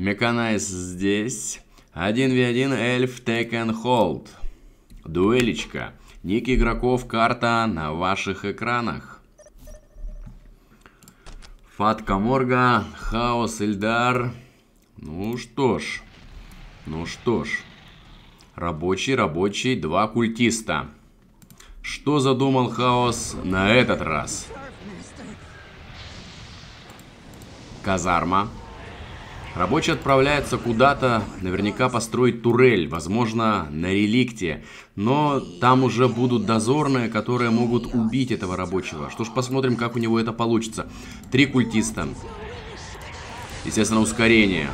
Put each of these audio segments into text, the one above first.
Меканайз здесь. 1v1 эльф Tekken Hold. Дуэлечка. Ник игроков, карта на ваших экранах. Фатка Морга, Хаос Ильдар. Ну что ж. Ну что ж. Рабочий, рабочий, два культиста. Что задумал Хаос на этот раз? Казарма. Рабочий отправляется куда-то, наверняка построить турель, возможно, на реликте. Но там уже будут дозорные, которые могут убить этого рабочего. Что ж, посмотрим, как у него это получится. Три культиста. Естественно, ускорение.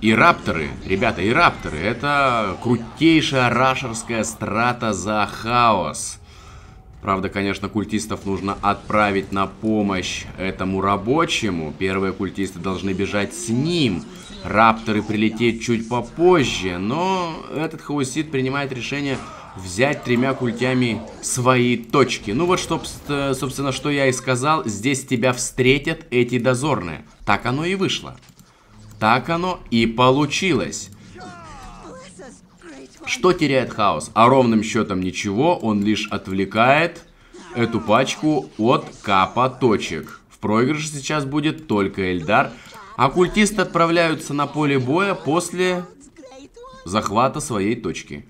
И рапторы, ребята, и рапторы. Это крутейшая рашерская страта за хаос. Правда, конечно, культистов нужно отправить на помощь этому рабочему. Первые культисты должны бежать с ним. Рапторы прилететь чуть попозже. Но этот хаусит принимает решение взять тремя культями свои точки. Ну вот, что, собственно, что я и сказал. Здесь тебя встретят эти дозорные. Так оно и вышло. Так оно и получилось. Что теряет хаос? А ровным счетом ничего, он лишь отвлекает эту пачку от капа точек. В проигрыше сейчас будет только Эльдар. А культисты отправляются на поле боя после захвата своей точки.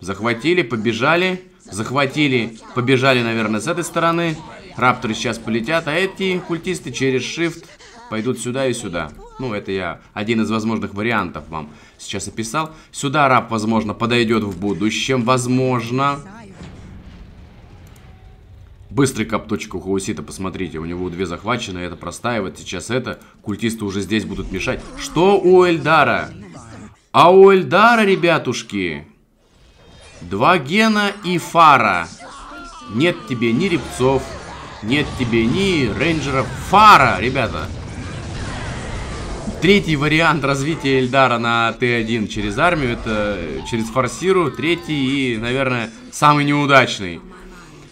Захватили, побежали. Захватили, побежали, наверное, с этой стороны. Рапторы сейчас полетят, а эти культисты через shift пойдут сюда и сюда. Ну, это я один из возможных вариантов вам сейчас описал. Сюда раб, возможно, подойдет в будущем, возможно. Быстрый капточек у Хаусита, посмотрите, у него две захвачены, это простаивает, сейчас это. Культисты уже здесь будут мешать. Что у Эльдара? А у Эльдара, ребятушки, два гена и фара. Нет тебе ни репцов, нет тебе ни рейнджеров. Фара, ребята. Третий вариант развития Эльдара на Т1 через армию, это через форсиру. Третий и, наверное, самый неудачный.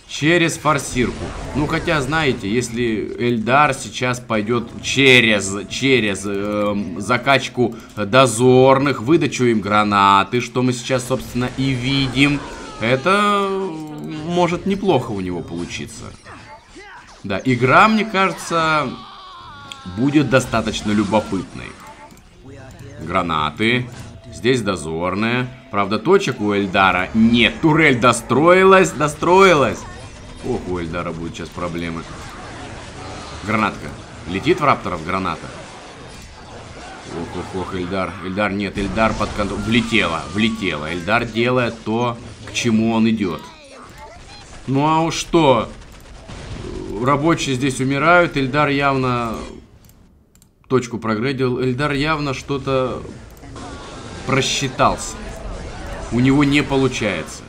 Через форсирку. Ну, хотя, знаете, если Эльдар сейчас пойдет через, через э, закачку дозорных, выдачу им гранаты, что мы сейчас, собственно, и видим, это может неплохо у него получиться. Да, игра, мне кажется, будет достаточно любопытной. Гранаты. Здесь дозорные. Правда, точек у Эльдара нет. Турель достроилась, достроилась. Ох, у Эльдара будет сейчас проблемы. Гранатка. Летит в рапторов граната. Ох, ох, ох, Эльдар. Эльдар, нет, Эльдар под контроль. Влетела, влетела. Эльдар делает то, к чему он идет. Ну а уж что? Рабочие здесь умирают. Эльдар явно точку прогрейдил. Эльдар явно что-то просчитался. У него не получается.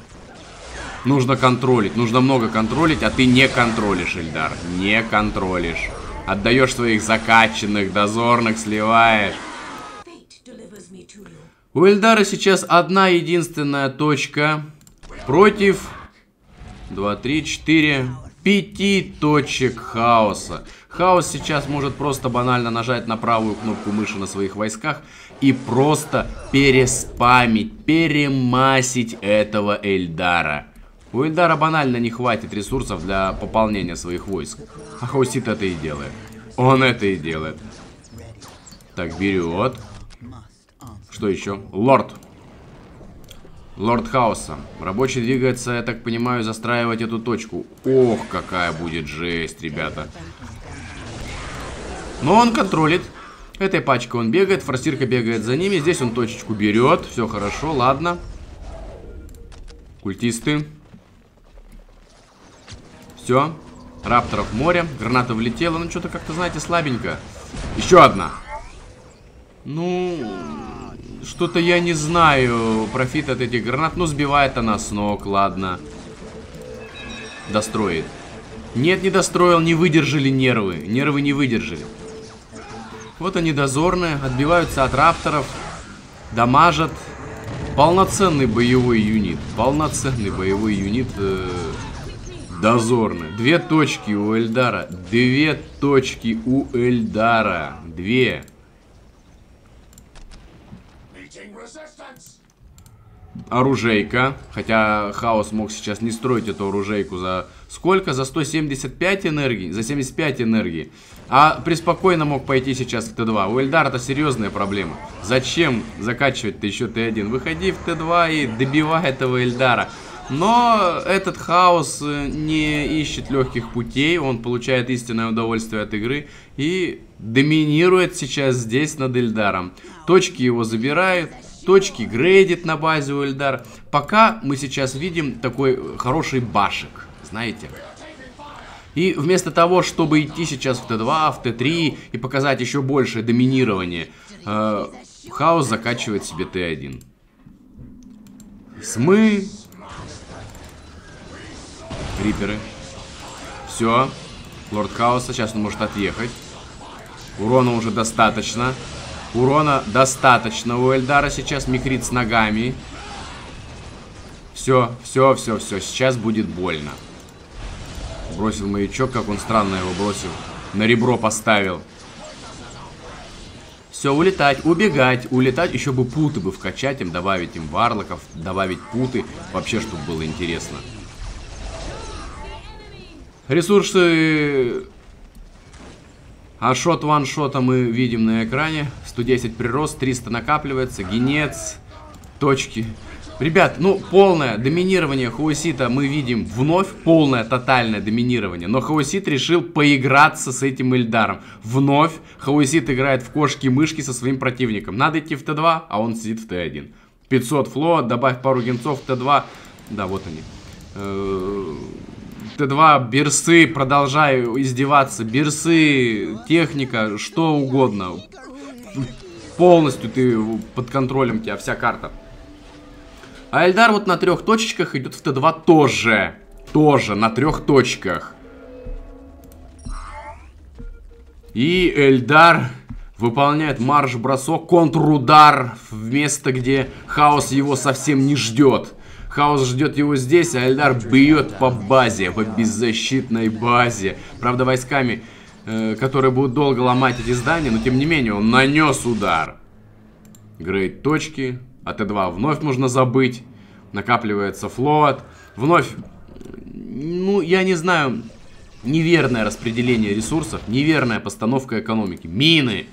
Нужно контролить, нужно много контролить, а ты не контролишь, Эльдар. Не контролишь. Отдаешь своих закачанных, дозорных, сливаешь. У Эльдара сейчас одна единственная точка против 2, 3, 4, 5 точек хаоса. Хаос сейчас может просто банально нажать на правую кнопку мыши на своих войсках и просто переспамить, перемасить этого Эльдара. У Эльдара банально не хватит ресурсов для пополнения своих войск. А Хаусит это и делает. Он это и делает. Так, берет. Что еще? Лорд. Лорд Хаоса. Рабочий двигается, я так понимаю, застраивать эту точку. Ох, какая будет жесть, ребята. Но он контролит. Этой пачкой он бегает, форсирка бегает за ними. Здесь он точечку берет. Все хорошо, ладно. Культисты. Все. Рапторов море. Граната влетела. Ну, что-то как-то, знаете, слабенько. Еще одна. Ну, что-то я не знаю. Профит от этих гранат. Ну, сбивает она с ног, ладно. Достроит. Нет, не достроил, не выдержали нервы. Нервы не выдержали. Вот они дозорные, отбиваются от рапторов, дамажат. Полноценный боевой юнит. Полноценный боевой юнит э, дозорный. Две точки у Эльдара. Две точки у Эльдара. Две. Оружейка. Хотя Хаос мог сейчас не строить эту оружейку за сколько? За 175 энергии? За 75 энергии. А преспокойно мог пойти сейчас в Т2. У Эльдара это серьезная проблема. Зачем закачивать-то еще Т1? Выходи в Т2 и добивай этого Эльдара. Но этот хаос э, не ищет легких путей, он получает истинное удовольствие от игры и доминирует сейчас здесь над Эльдаром. Точки его забирают, точки грейдит на базе у Эльдар. Пока мы сейчас видим такой хороший башек, знаете. И вместо того, чтобы идти сейчас в Т2, в Т3 и показать еще большее доминирование, э, Хаос закачивает себе Т1. Смы. Риперы. Все. Лорд Хаоса. Сейчас он может отъехать. Урона уже достаточно. Урона достаточно у Эльдара сейчас. Микрит с ногами. Все, все, все, все. Сейчас будет больно. Бросил маячок, как он странно его бросил. На ребро поставил. Все, улетать, убегать, улетать. Еще бы путы бы вкачать им, добавить им варлоков, добавить путы. Вообще, чтобы было интересно. Ресурсы а шот ваншота мы видим на экране. 110 прирост, 300 накапливается. Генец, точки. Ребят, ну, полное доминирование Хаусита мы видим вновь. Полное, тотальное доминирование. Но Хаусит решил поиграться с этим Эльдаром. Вновь Хаусит играет в кошки-мышки со своим противником. Надо идти в Т2, а он сидит в Т1. 500 фло, добавь пару генцов в Т2. Да, вот они. Э, Т2, берсы, продолжаю издеваться. Берсы, техника, что угодно. Полностью ты под контролем тебя, вся карта. А Эльдар вот на трех точечках идет в Т2 тоже. Тоже на трех точках. И Эльдар выполняет марш-бросок, контрудар в место, где хаос его совсем не ждет. Хаос ждет его здесь, а Эльдар бьет по базе, по беззащитной базе. Правда, войсками, э, которые будут долго ломать эти здания, но тем не менее он нанес удар. Грейд точки, а Т2 вновь можно забыть. Накапливается флот. Вновь, ну, я не знаю, неверное распределение ресурсов, неверная постановка экономики. Мины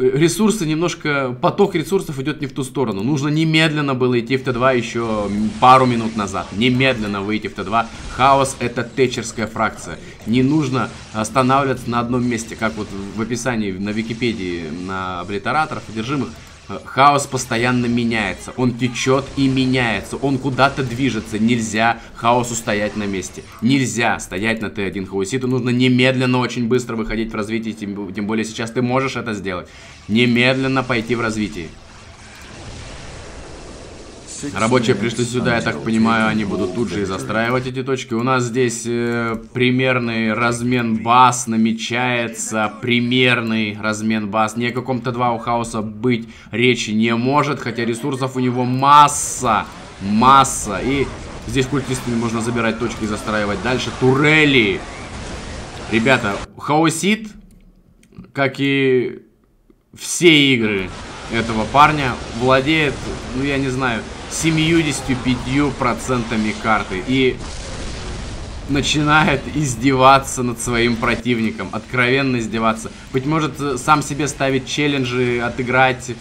ресурсы немножко, поток ресурсов идет не в ту сторону. Нужно немедленно было идти в Т2 еще пару минут назад. Немедленно выйти в Т2. Хаос это течерская фракция. Не нужно останавливаться на одном месте, как вот в описании на Википедии на облитераторов, одержимых. Хаос постоянно меняется, он течет и меняется, он куда-то движется, нельзя хаосу стоять на месте, нельзя стоять на Т1 хаоситу, нужно немедленно очень быстро выходить в развитие, тем, тем более сейчас ты можешь это сделать, немедленно пойти в развитие. Рабочие пришли сюда, я так понимаю, они будут тут же и застраивать эти точки. У нас здесь э, примерный размен баз намечается. Примерный размен баз. Ни о каком-то два у хаоса быть речи не может, хотя ресурсов у него масса. Масса. И здесь культистами можно забирать точки и застраивать дальше. Турели. Ребята, хаосит, как и все игры этого парня, владеет, ну я не знаю, 75% карты. И начинает издеваться над своим противником. Откровенно издеваться. Быть может, сам себе ставить челленджи, отыграть э,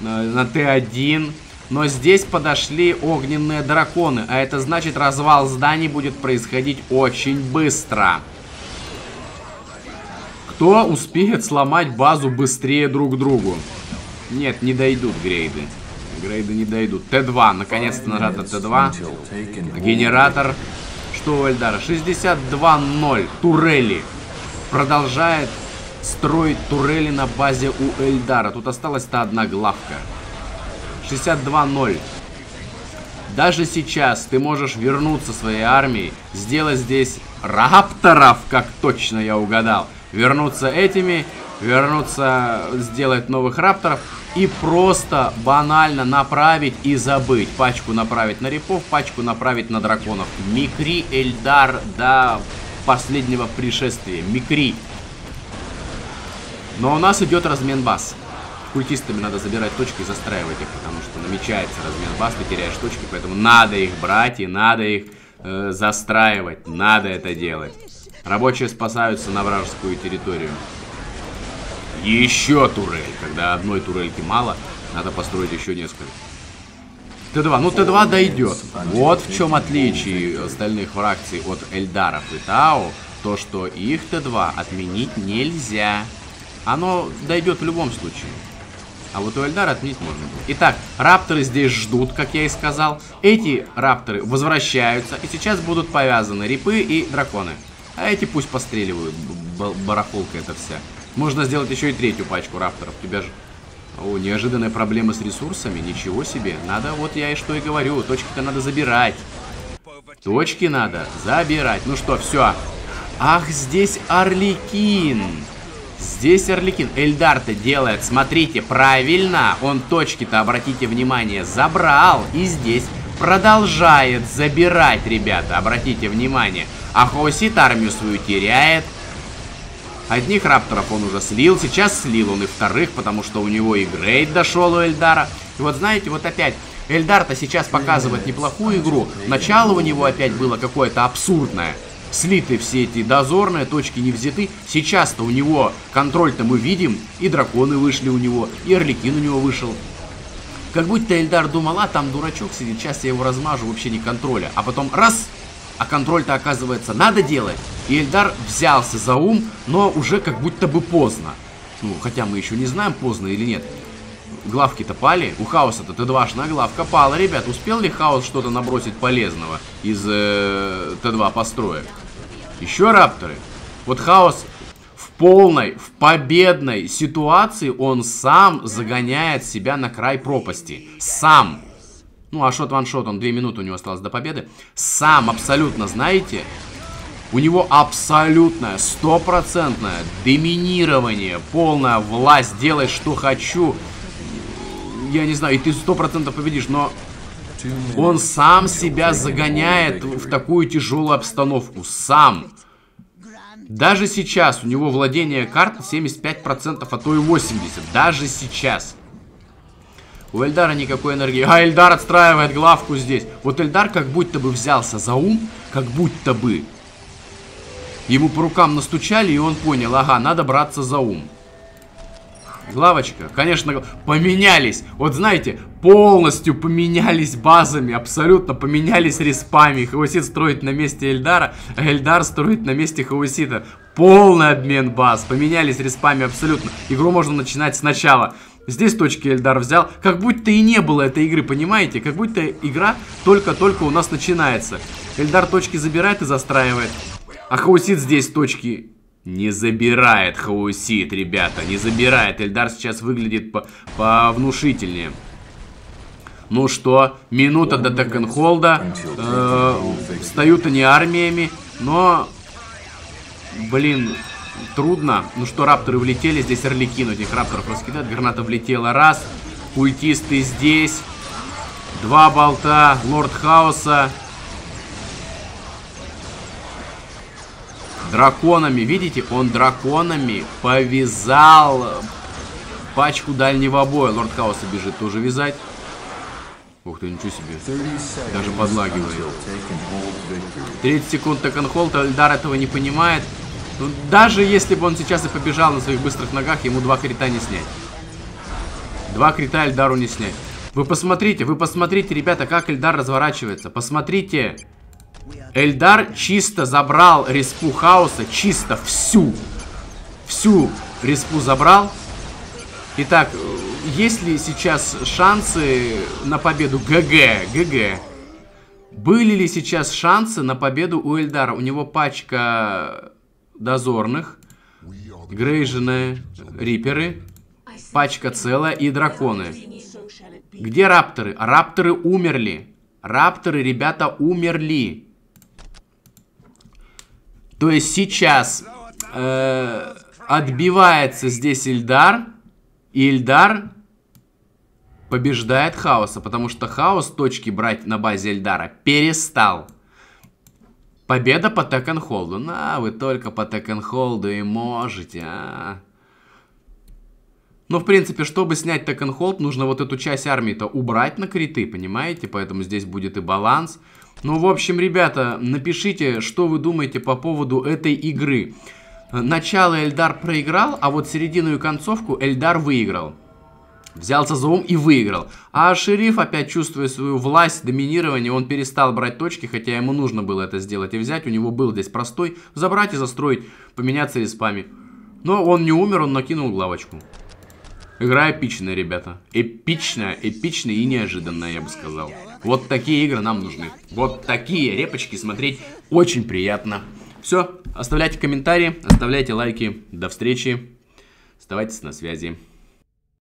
на Т1. Но здесь подошли огненные драконы. А это значит, развал зданий будет происходить очень быстро. Кто успеет сломать базу быстрее друг другу? Нет, не дойдут грейды. Грейды не дойдут. Т2, наконец-то нажато Т2. Генератор. Что у Эльдара? 62-0. Турели. Продолжает строить турели на базе у Эльдара. Тут осталась-то одна главка. 62-0. Даже сейчас ты можешь вернуться своей армией, сделать здесь рапторов, как точно я угадал. Вернуться этими, вернуться, сделать новых рапторов и просто банально направить и забыть. Пачку направить на репов, пачку направить на драконов. Микри Эльдар до последнего пришествия. Микри. Но у нас идет размен баз. Культистами надо забирать точки и застраивать их, потому что намечается размен баз, ты теряешь точки, поэтому надо их брать и надо их э, застраивать. Надо это делать. Рабочие спасаются на вражескую территорию. Еще турель. Когда одной турельки мало, надо построить еще несколько. Т2. Ну, Т2 дойдет. Вот в чем отличие остальных фракций от Эльдаров и Тау. То, что их Т2 отменить нельзя. Оно дойдет в любом случае. А вот у Эльдара отменить можно. Итак, рапторы здесь ждут, как я и сказал. Эти рапторы возвращаются. И сейчас будут повязаны рипы и драконы. А эти пусть постреливают. Барахолка это вся. Можно сделать еще и третью пачку рапторов. У тебя же о, неожиданные проблемы с ресурсами? Ничего себе. Надо, вот я и что и говорю, точки-то надо забирать. Точки надо забирать. Ну что, все. Ах, здесь Орликин. Здесь Орликин. Эльдар-то делает, смотрите, правильно. Он точки-то, обратите внимание, забрал. И здесь продолжает забирать, ребята, обратите внимание. А Хоусит армию свою теряет. Одних рапторов он уже слил, сейчас слил он и вторых, потому что у него и грейд дошел у Эльдара. И вот знаете, вот опять, Эльдар-то сейчас показывает неплохую игру. Начало у него опять было какое-то абсурдное. Слиты все эти дозорные, точки не взяты. Сейчас-то у него контроль-то мы видим. И драконы вышли у него, и Орликин у него вышел. Как будто Эльдар думал, а там дурачок сидит, сейчас я его размажу, вообще не контроля. А потом раз, а контроль-то, оказывается, надо делать. И Эльдар взялся за ум, но уже как будто бы поздно. Ну, хотя мы еще не знаем, поздно или нет. Главки-то пали. У Хаоса-то Т2-шная главка пала. Ребят, успел ли Хаос что-то набросить полезного из э, Т2 построек? Еще рапторы. Вот Хаос в полной, в победной ситуации он сам загоняет себя на край пропасти. Сам. Ну, а шот-ваншот, он 2 минуты у него осталось до победы. Сам абсолютно, знаете, у него абсолютное, стопроцентное доминирование, полная власть, делай что хочу. Я не знаю, и ты сто процентов победишь, но он сам себя загоняет в такую тяжелую обстановку. Сам. Даже сейчас у него владение карт 75%, а то и 80%. Даже сейчас. У Эльдара никакой энергии. А Эльдар отстраивает главку здесь. Вот Эльдар как будто бы взялся за ум, как будто бы. Ему по рукам настучали, и он понял, ага, надо браться за ум. Главочка, конечно, поменялись. Вот знаете, полностью поменялись базами, абсолютно поменялись респами. Хаусит строит на месте Эльдара, а Эльдар строит на месте Хаусита. Полный обмен баз, поменялись респами абсолютно. Игру можно начинать сначала. Здесь точки Эльдар взял. Как будто и не было этой игры, понимаете? Как будто игра только-только у нас начинается. Эльдар точки забирает и застраивает. А Хаусит здесь точки не забирает Хаусит, ребята. Не забирает. Эльдар сейчас выглядит по повнушительнее. Ну что, минута до Текенхолда. Э, встают они армиями, но... Блин, трудно. Ну что, рапторы влетели, здесь Орликин этих рапторов раскидает. Граната влетела раз. Культисты здесь. Два болта. Лорд Хаоса. Драконами, видите, он драконами повязал пачку дальнего боя. Лорд Хаоса бежит тоже вязать. Ух ты, ничего себе. Даже подлагивает. 30 секунд Текенхолд, Эльдар этого не понимает. Ну, даже если бы он сейчас и побежал на своих быстрых ногах, ему два крита не снять. Два крита Эльдару не снять. Вы посмотрите, вы посмотрите, ребята, как Эльдар разворачивается. Посмотрите. Эльдар чисто забрал респу хаоса, чисто всю. Всю респу забрал. Итак, есть ли сейчас шансы на победу ГГ? ГГ. Были ли сейчас шансы на победу у Эльдара? У него пачка дозорных, грейжены, риперы, пачка целая и драконы. Где рапторы? Рапторы умерли. Рапторы, ребята, умерли. То есть сейчас э, отбивается здесь Ильдар. И Ильдар побеждает Хаоса. Потому что Хаос точки брать на базе Эльдара перестал. Победа по Текенхолду. На, вы только по Текенхолду и можете, а. Но, в принципе, чтобы снять Hold, нужно вот эту часть армии-то убрать на криты, понимаете? Поэтому здесь будет и баланс. Ну, в общем, ребята, напишите, что вы думаете по поводу этой игры. Начало Эльдар проиграл, а вот середину и концовку Эльдар выиграл. Взялся за ум и выиграл. А шериф, опять чувствуя свою власть, доминирование, он перестал брать точки, хотя ему нужно было это сделать и взять. У него был здесь простой забрать и застроить, поменяться респами. Но он не умер, он накинул главочку. Игра эпичная, ребята. Эпичная, эпичная и неожиданная, я бы сказал. Вот такие игры нам нужны. Вот такие репочки смотреть очень приятно. Все, оставляйте комментарии, оставляйте лайки. До встречи. Оставайтесь на связи.